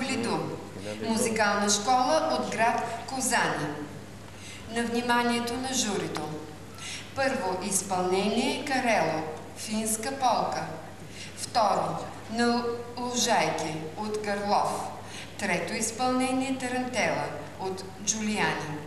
Блидо, музикална школа от град Козани. На вниманието на журито. Първо изпълнение Карело, финска полка. Второ на Лужайки от Гърлов. Трето изпълнение Тарантела от Джулиани.